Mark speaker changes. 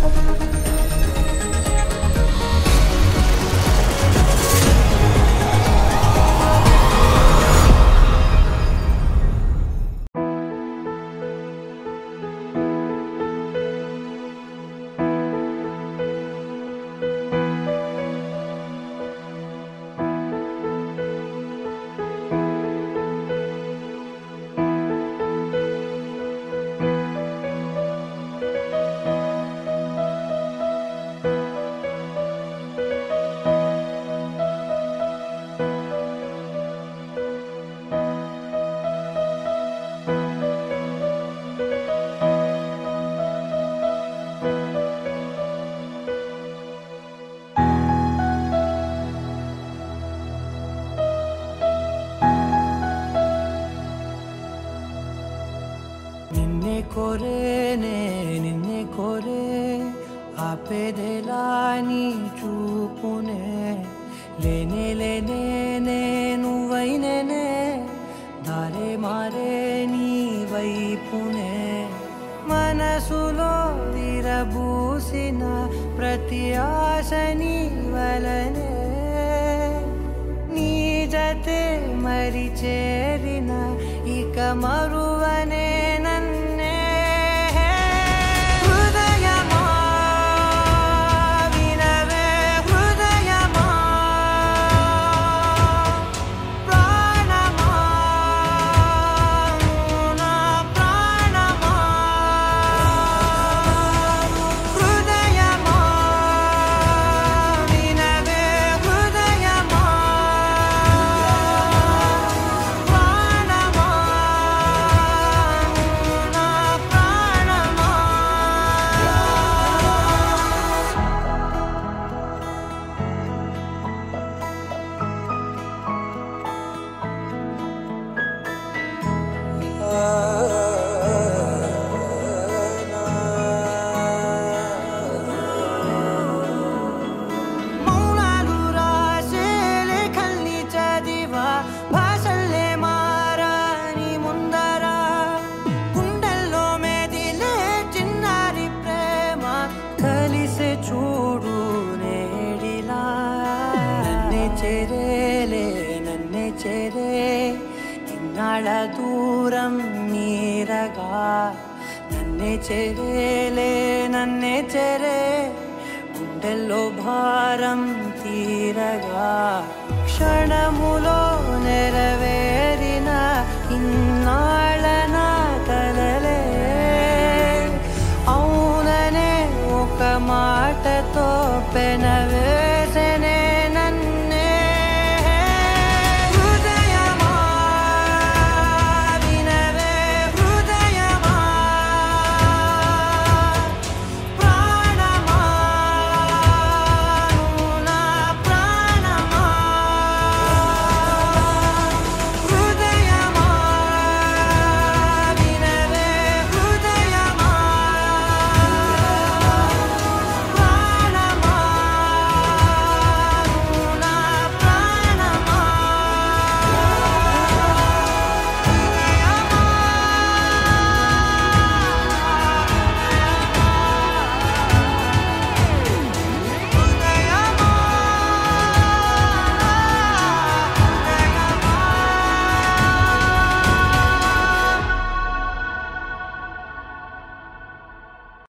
Speaker 1: నిన్నే కోరేనే నిన్నే కోరే ఆపేదెలా నీ చూపునే లేనే లేనే నే నువ్వైనేనే దారే మారే నీ వైపునే మనసులో విరబూసిన ప్రతి ఆశ నీ వలనే నీ జతే మరి చేరిన ఇక మరువనే చూడు నేడిలా. నన్నే చేరేలే నన్నే చేరే. ఇన్నాళ దూరం మీరగా నన్నే చేరేలే నన్నే చేరే. గుండెల్లో భారం తీరగా. క్షణము माटोपेण